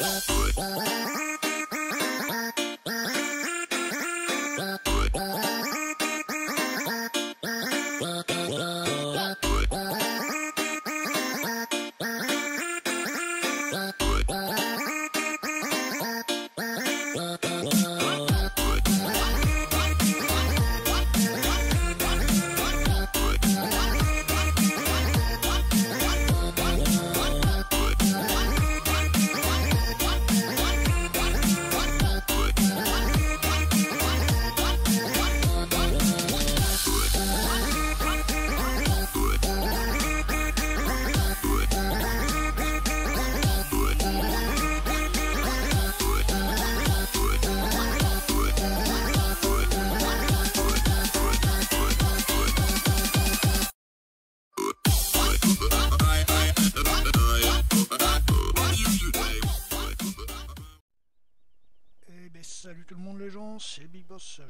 Yeah.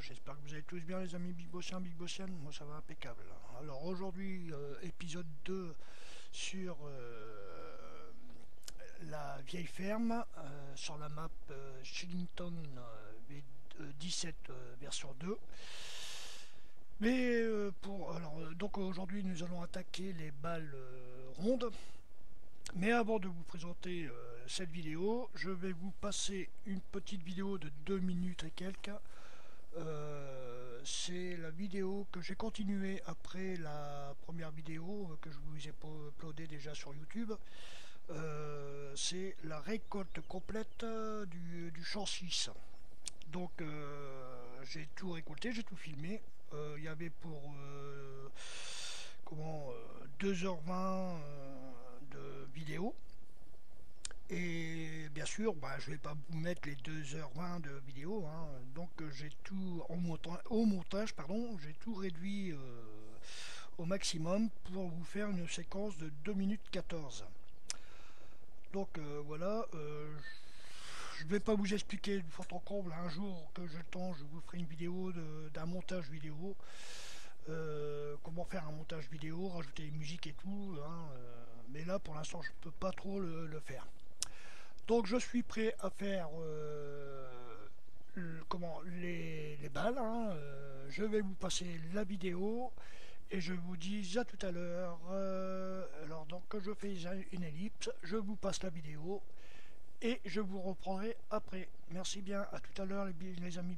J'espère que vous allez tous bien les amis Big Bossiens, Big Bossiennes, moi ça va impeccable. Alors aujourd'hui, euh, épisode 2 sur euh, la vieille ferme, euh, sur la map Shillington V17 version 2. Mais pour alors donc aujourd'hui nous allons attaquer les balles rondes. Mais avant de vous présenter cette vidéo, je vais vous passer une petite vidéo de 2 minutes et quelques. Euh, c'est la vidéo que j'ai continué après la première vidéo que je vous ai uploadé déjà sur YouTube. Euh, c'est la récolte complète du, du champ 6. Donc euh, j'ai tout récolté, j'ai tout filmé. Il y avait pour comment 2h20 de vidéo. Et bien sûr, bah, je vais pas vous mettre les 2h20 de vidéo, hein. donc euh, j'ai tout en au montage, pardon, j'ai tout réduit euh, au maximum pour vous faire une séquence de 2 minutes 14. Donc euh, voilà, je vais pas vous expliquer du fond en comble, un jour que je temps, je vous ferai une vidéo d'un montage vidéo, comment faire un montage vidéo, rajouter les musiques et tout, hein, mais là pour l'instant je peux pas trop le faire. Donc je suis prêt à faire euh, comment les, balles. Hein, euh, je vais vous passer la vidéo et je vous dis à tout à l'heure. Euh, alors donc je fais une ellipse, je vous passe la vidéo et je vous reprendrai après. Merci bien, à tout à l'heure les, amis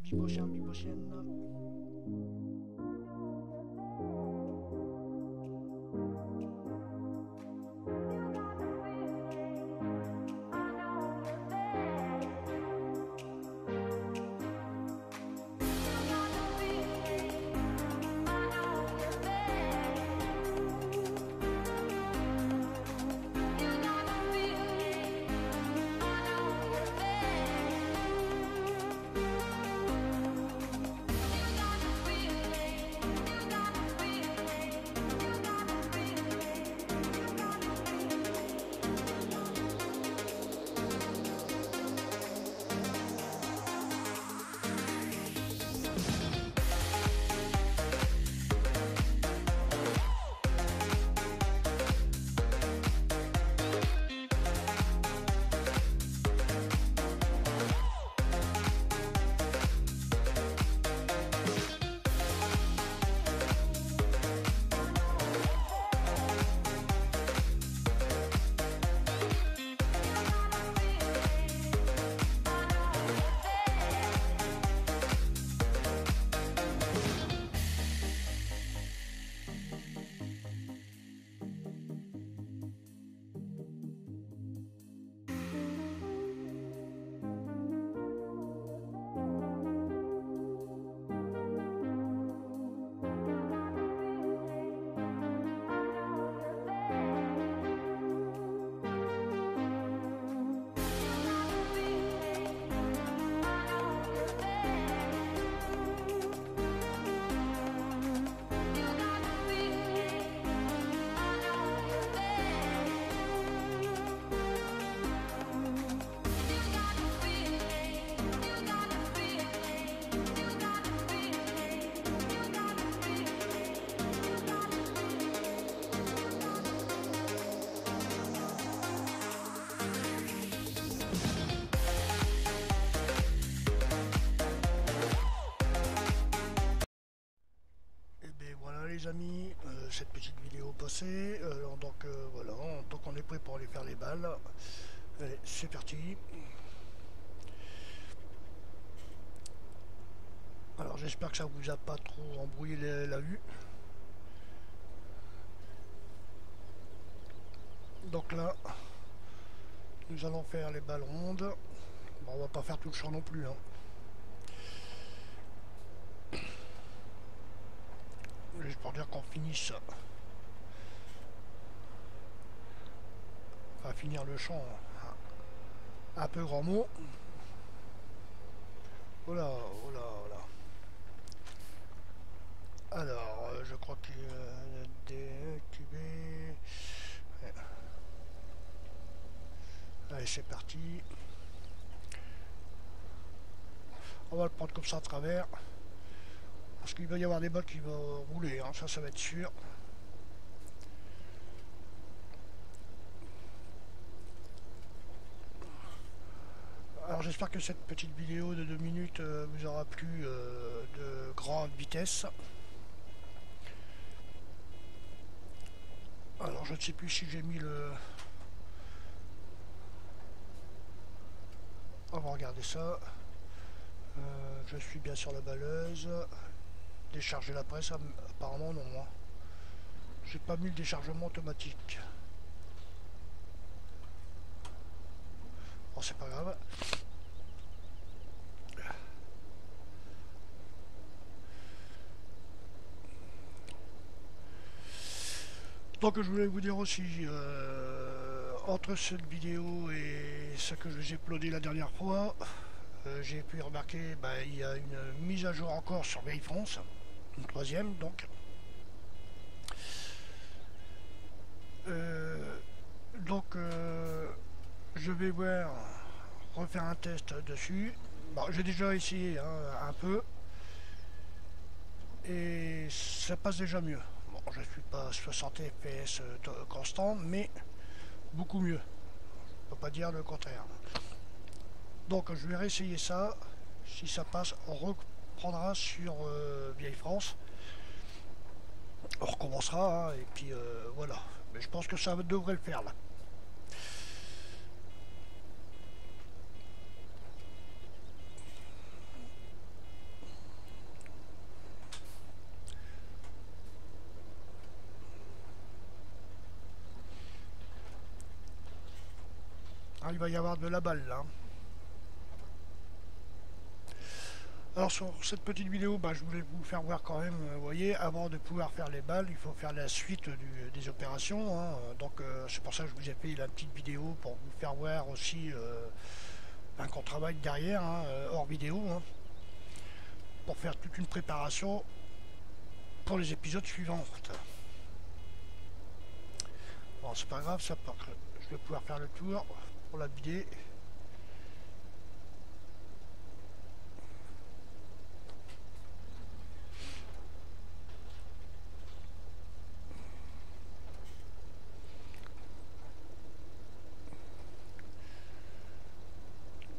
bibosiens, bibosiennes. pour aller faire les balles. Allez, c'est parti. Alors j'espère que ça vous a pas trop embrouillé la vue. Donc là, nous allons faire les balles rondes. On va pas faire tout le champ non plus. Hein. Juste pour dire qu'on finisse. Va finir le champ. Un peu grand mot. Voilà, voilà, voilà. Alors, euh, je crois qu'il a des Allez, c'est parti. On va le prendre comme ça à travers. Parce qu'il va y avoir des balles qui vont rouler, hein. ça, ça va être sûr. Alors j'espère que cette petite vidéo de 2 minutes euh, vous aura plu euh, de grande vitesse. Alors je ne sais plus si j'ai mis le, On va regarder ça. Euh, je suis bien sur la balleuse. Décharger la presse, apparemment non. Moi. J'ai pas mis le déchargement automatique. Bon, c'est pas grave. Donc je voulais vous dire aussi, euh, entre cette vidéo et ce que j'ai uploadé la dernière fois, euh, j'ai pu remarquer, bah, il y a une mise à jour encore sur Vieille France, une troisième donc. Euh, donc je vais voir refaire un test dessus. j'ai déjà essayé hein, un peu et ça passe déjà mieux. Je suis pas 60 fps constant, mais beaucoup mieux pas dire le contraire. Donc je vais réessayer ça. Si ça passe, on reprendra sur euh, Vieille France. On recommencera hein, et puis euh, voilà. Mais je pense que ça devrait le faire là. Il va y avoir de la balle là. Alors sur cette petite vidéo, bah, je voulais vous faire voir quand même, euh, vous voyez, avant de pouvoir faire les balles, il faut faire la suite des opérations. Hein. Donc euh, c'est pour ça que je vous ai fait la petite vidéo pour vous faire voir aussi euh, un qu'on travaille derrière, hein, hors vidéo, hein, pour faire toute une préparation pour les épisodes suivants. Bon, c'est pas grave, ça, je vais pouvoir faire le tour la vider.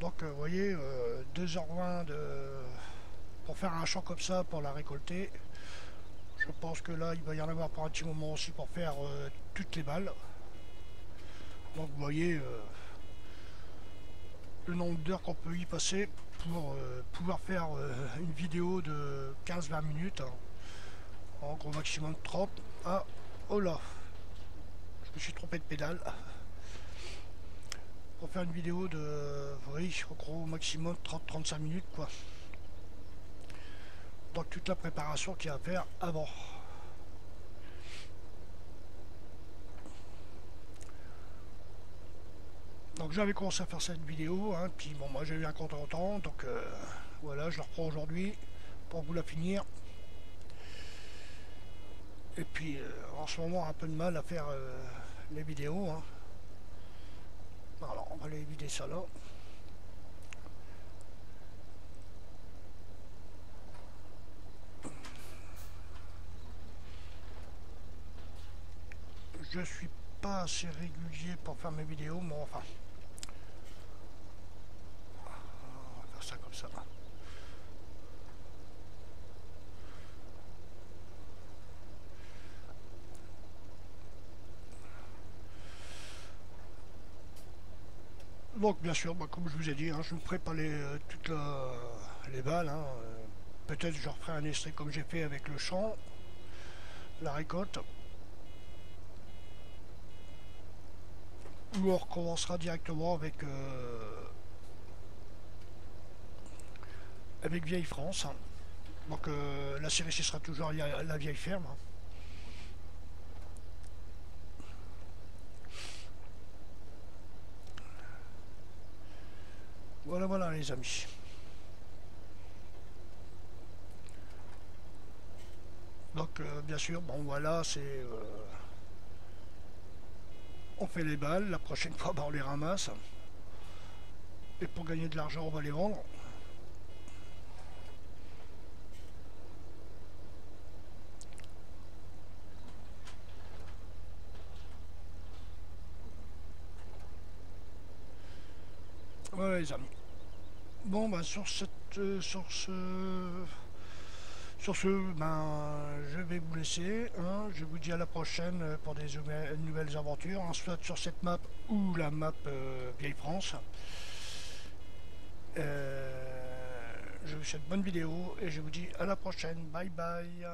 Donc euh, vous voyez, 2h20 euh, de... pour faire un champ comme ça, pour la récolter. Je pense que là, il va y en avoir pour un petit moment aussi pour faire euh, toutes les balles. Donc vous voyez, le nombre d'heures qu'on peut y passer pour euh, pouvoir faire euh, une vidéo de 15-20 minutes hein. en gros maximum 30 ah oh là. Je me suis trompé de pédale. Pour faire une vidéo de oui en gros maximum 30-35 minutes quoi. Donc toute la préparation qu'il y a à faire avant Donc j'avais commencé à faire cette vidéo, hein, puis bon moi j'ai eu un compte en temps, donc euh, voilà, je le reprends aujourd'hui pour vous la finir. Et puis euh, en ce moment un peu de mal à faire euh, les vidéos. Hein. Alors on va aller vider ça là. Je suis pas assez régulier pour faire mes vidéos, mais enfin. Donc bien sûr, comme je vous ai dit, hein, je ne ferai pas euh, toutes les balles. Hein, euh, Peut-être je referai un essai comme j'ai fait avec le champ, la récolte. Ou on recommencera directement avec euh, avec Vieille France. Donc la série ce sera toujours la vieille ferme. Voilà, voilà les amis. Donc euh, bien sûr, bon voilà, c'est... Euh, on fait les balles, la prochaine fois bah, on les ramasse. Et pour gagner de l'argent, on va les vendre. Voilà amis. Bon bah sur cette euh, sur ce sur ce ben je vais vous laisser. Hein. Je vous dis à la prochaine euh, pour des nouvelles aventures, soit sur cette map ou la map euh, Vieille France. je vous souhaite bonne vidéo et je vous dis à la prochaine. Bye bye.